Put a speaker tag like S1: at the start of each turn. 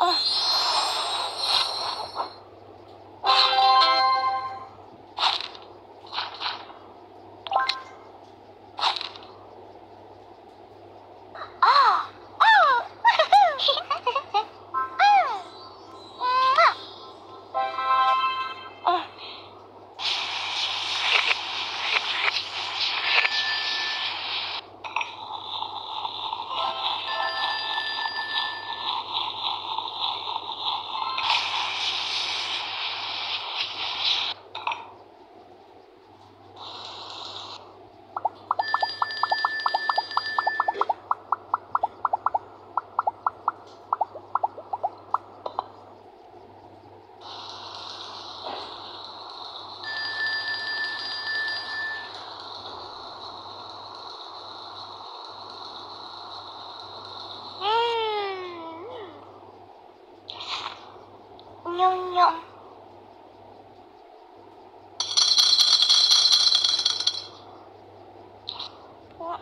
S1: Oh. yum yum. Oh.